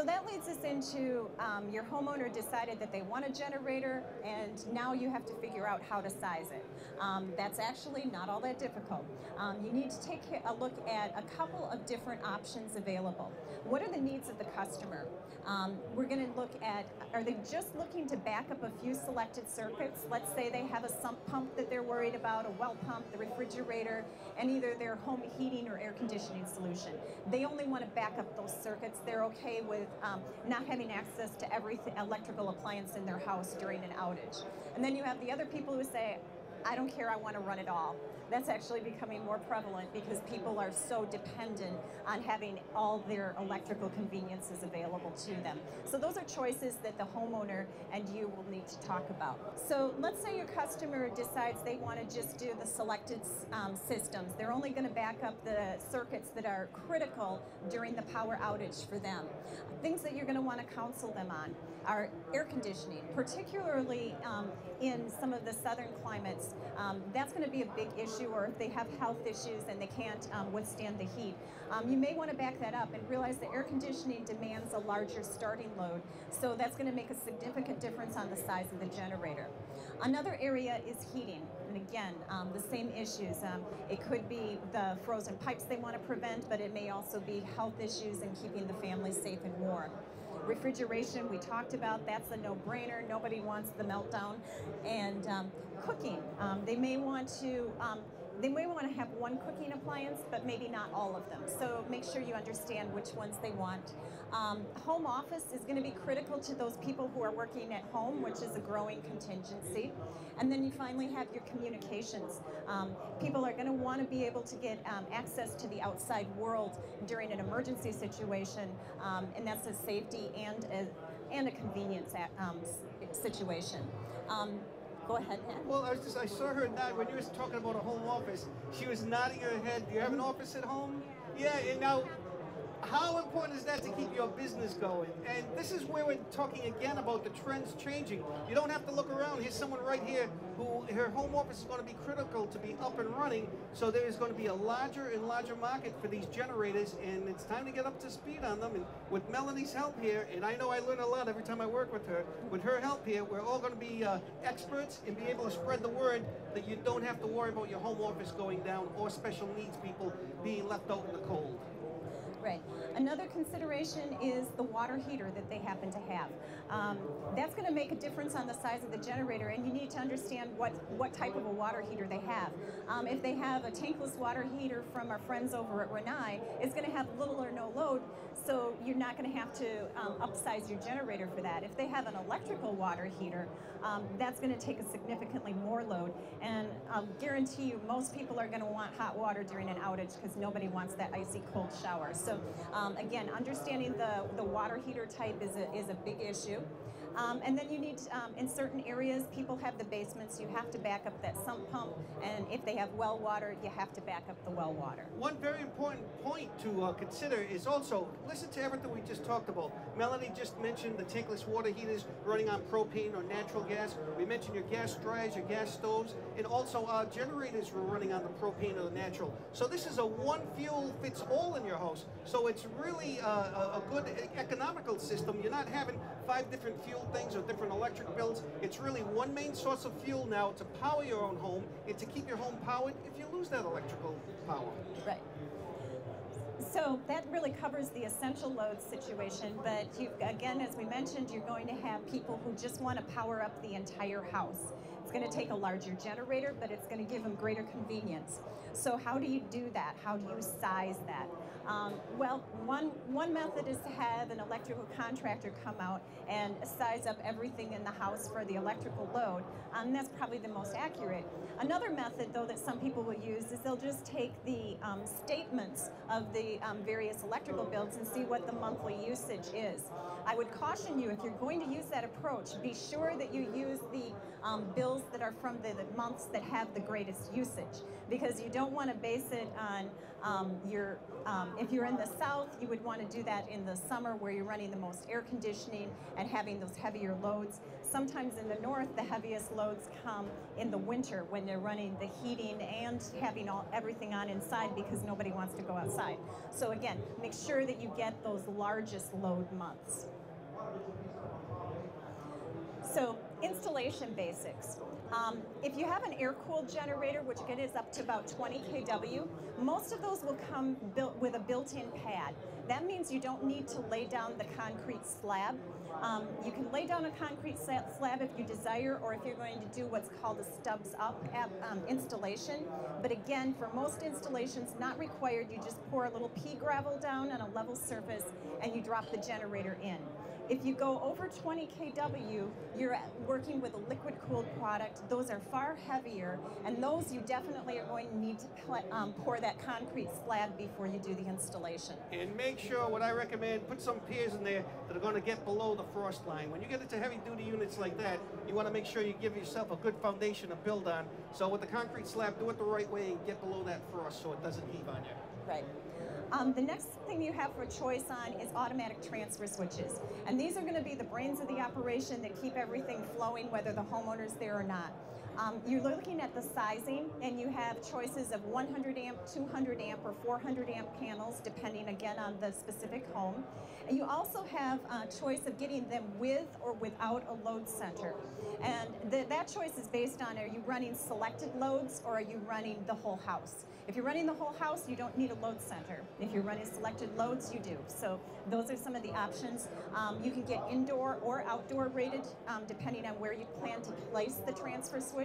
So that leads us into um, your homeowner decided that they want a generator, and now you have to figure out how to size it. Um, that's actually not all that difficult. Um, you need to take a look at a couple of different options available. What are the needs of the customer? Um, we're going to look at are they just looking to back up a few selected circuits? Let's say they have a sump pump that they're worried about, a well pump, the refrigerator, and either their home heating or air conditioning solution. They only want to back up those circuits. They're okay with um, not having access to every electrical appliance in their house during an outage. And then you have the other people who say, I don't care, I want to run it all. That's actually becoming more prevalent because people are so dependent on having all their electrical conveniences available to them. So those are choices that the homeowner and you will need to talk about. So let's say your customer decides they want to just do the selected um, systems. They're only going to back up the circuits that are critical during the power outage for them. Things that you're going to want to counsel them on are air conditioning, particularly um, in some of the southern climates um, that's going to be a big issue, or if they have health issues and they can't um, withstand the heat. Um, you may want to back that up and realize that air conditioning demands a larger starting load, so that's going to make a significant difference on the size of the generator. Another area is heating, and again, um, the same issues. Um, it could be the frozen pipes they want to prevent, but it may also be health issues and keeping the family safe and warm. Refrigeration, we talked about, that's a no-brainer. Nobody wants the meltdown. And um, cooking, um, they may want to um, they may want to have one cooking appliance, but maybe not all of them. So make sure you understand which ones they want. Um, home office is going to be critical to those people who are working at home, which is a growing contingency. And then you finally have your communications. Um, people are going to want to be able to get um, access to the outside world during an emergency situation, um, and that's a safety and a, and a convenience um, situation. Go ahead, Matt. Well, I was just, I saw her nod when you were talking about a home office. She was nodding her head. Do you have an office at home? Yeah, and now how important is that to keep your business going? And this is where we're talking again about the trends changing. You don't have to look around. Here's someone right here who her home office is going to be critical to be up and running. So there is going to be a larger and larger market for these generators, and it's time to get up to speed on them. And with Melanie's help here, and I know I learn a lot every time I work with her, with her help here, we're all going to be uh, experts and be able to spread the word that you don't have to worry about your home office going down or special needs people being left out in the cold. Right. Another consideration is the water heater that they happen to have. Um, that's going to make a difference on the size of the generator, and you need to understand what, what type of a water heater they have. Um, if they have a tankless water heater from our friends over at Rinnai, it's going to have little or no load, so you're not going to have to um, upsize your generator for that. If they have an electrical water heater, um, that's going to take a significantly more load, and I'll guarantee you most people are going to want hot water during an outage because nobody wants that icy cold shower. So so um, again, understanding the, the water heater type is a, is a big issue. Um, and then you need, um, in certain areas, people have the basements, you have to back up that sump pump, and if they have well water, you have to back up the well water. One very important point to uh, consider is also, listen to everything we just talked about. Melanie just mentioned the tankless water heaters running on propane or natural gas. We mentioned your gas dryers, your gas stoves, and also our generators were running on the propane or the natural. So this is a one fuel fits all in your house. So it's really a, a, good economical system. You're not having five different fuel things or different electric bills. It's really one main source of fuel now to power your own home and to keep your home powered if you lose that electrical power. Right. So that really covers the essential load situation, but you, again, as we mentioned, you're going to have people who just want to power up the entire house. It's going to take a larger generator, but it's going to give them greater convenience. So how do you do that? How do you size that? Um, well, one, one method is to have an electrical contractor come out and size up everything in the house for the electrical load. Um, that's probably the most accurate. Another method, though, that some people will use is they'll just take the um, statements of the um, various electrical bills and see what the monthly usage is. I would caution you, if you're going to use that approach, be sure that you use the um, bills that are from the, the months that have the greatest usage because you don't want to base it on um, your, um, if you're in the south, you would want to do that in the summer where you're running the most air conditioning and having those heavier loads. Sometimes in the north, the heaviest loads come in the winter when they're running the heating and having all everything on inside because nobody wants to go outside. So again, make sure that you get those largest load months. So installation basics. Um, if you have an air-cooled generator, which again is up to about 20 kW, most of those will come built with a built-in pad. That means you don't need to lay down the concrete slab. Um, you can lay down a concrete slab if you desire, or if you're going to do what's called a stubs up um, installation. But again, for most installations, not required. You just pour a little pea gravel down on a level surface and you drop the generator in. If you go over 20 kW, you're working with a liquid cooled product. Those are far heavier, and those you definitely are going to need to um, pour that concrete slab before you do the installation. And make sure, what I recommend, put some piers in there that are going to get below the frost line. When you get into heavy duty units like that, you want to make sure you give yourself a good foundation to build on. So with the concrete slab, do it the right way and get below that frost so it doesn't heave on you. Right. Um, the next thing you have for choice on is automatic transfer switches. And these are going to be the brains of the operation that keep everything flowing, whether the homeowner's there or not. Um, you're looking at the sizing, and you have choices of 100 amp, 200 amp, or 400 amp panels, depending again on the specific home. And you also have a choice of getting them with or without a load center. And the, that choice is based on are you running selected loads or are you running the whole house? If you're running the whole house, you don't need a load center. If you're running selected loads, you do. So those are some of the options. Um, you can get indoor or outdoor rated, um, depending on where you plan to place the transfer switch.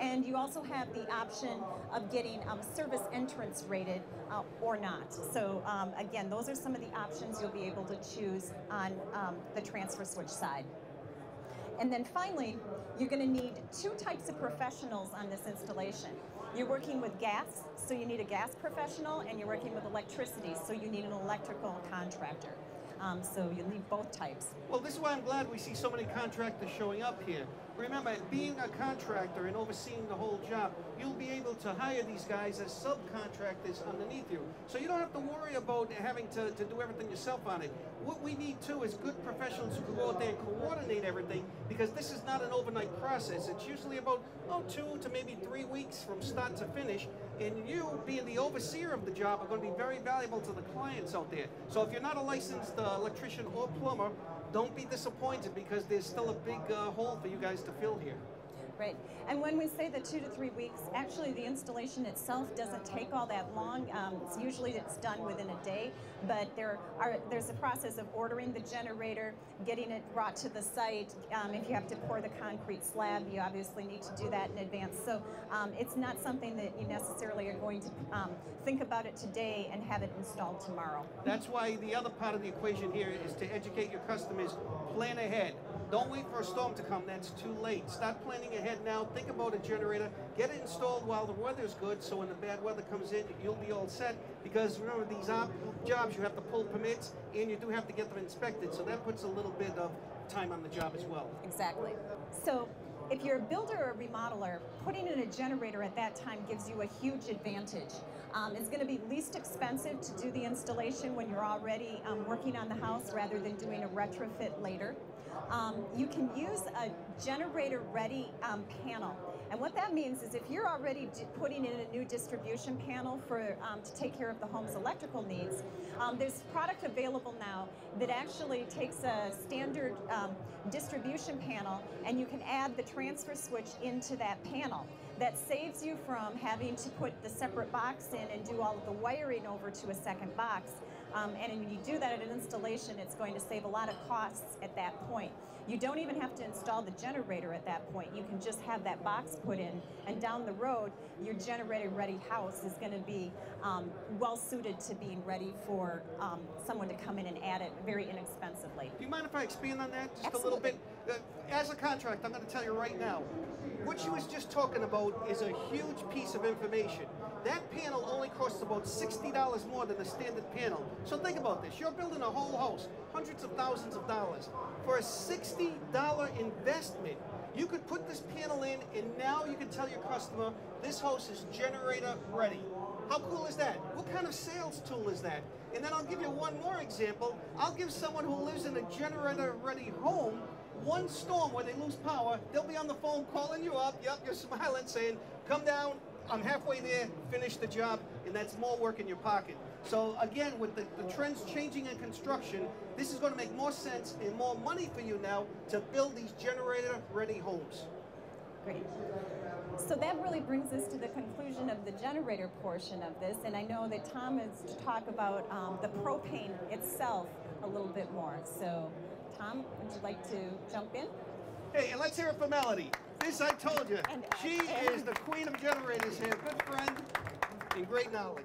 And you also have the option of getting um, service entrance rated uh, or not. So um, again, those are some of the options you'll be able to choose on um, the transfer switch side. And then finally, you're going to need two types of professionals on this installation. You're working with gas, so you need a gas professional, and you're working with electricity, so you need an electrical contractor. Um, so you need both types. Well, this is why I'm glad we see so many contractors showing up here. Remember, being a contractor and overseeing the whole job, you'll be able to hire these guys as subcontractors underneath you. So you don't have to worry about having to, to do everything yourself on it. What we need too is good professionals who can go out there and coordinate everything because this is not an overnight process. It's usually about oh, two to maybe three weeks from start to finish. And you, being the overseer of the job, are going to be very valuable to the clients out there. So if you're not a licensed uh, electrician or plumber, don't be disappointed because there's still a big uh, hole for you guys to fill here. Right. And when we say the two to three weeks, actually the installation itself doesn't take all that long. Um, it's usually it's done within a day, but there are there's a process of ordering the generator, getting it brought to the site. Um, if you have to pour the concrete slab, you obviously need to do that in advance. So um, it's not something that you necessarily are going to um, think about it today and have it installed tomorrow. That's why the other part of the equation here is to educate your customers, plan ahead. Don't wait for a storm to come, that's too late. Start planning ahead now, think about a generator, get it installed while the weather's good so when the bad weather comes in, you'll be all set. Because remember, these are jobs, you have to pull permits and you do have to get them inspected, so that puts a little bit of time on the job as well. Exactly. So if you're a builder or a remodeler, putting in a generator at that time gives you a huge advantage. Um, it's going to be least expensive to do the installation when you're already um, working on the house rather than doing a retrofit later. Um, you can use a generator ready um, panel. And what that means is if you're already putting in a new distribution panel for um, to take care of the home's electrical needs, um, there's product available now that actually takes a standard um, distribution panel and you can add the transfer switch into that panel. That saves you from having to put the separate box in and do all of the wiring over to a second box. Um, and when you do that at an installation, it's going to save a lot of costs at that point. You don't even have to install the generator at that point. You can just have that box put in, and down the road, your generator-ready house is going to be um, well suited to being ready for um, someone to come in and add it very inexpensively. Do you mind if I expand on that just Absolutely. a little bit? Uh, as a contract, I'm going to tell you right now, what she was just talking about is a huge piece of information That panel only costs about $60 more than the standard panel. So think about this. You're building a whole house, hundreds of thousands of dollars. For a $60 investment, you could put this panel in and now you can tell your customer this house is generator ready. How cool is that? What kind of sales tool is that? And then I'll give you one more example. I'll give someone who lives in a generator ready home one storm where they lose power, they'll be on the phone calling you up. Yep, you're smiling, saying, Come down, I'm halfway there, finish the job, and that's more work in your pocket. So, again, with the, the trends changing in construction, this is going to make more sense and more money for you now to build these generator ready homes. Great. So that really brings us to the conclusion of the generator portion of this, and I know that Tom is to talk about um, the propane itself a little bit more. So, Tom, would you like to jump in? Hey, and let's hear it for Melody. This I told you. And- She and- is the queen of generators here, good friend, and great knowledge.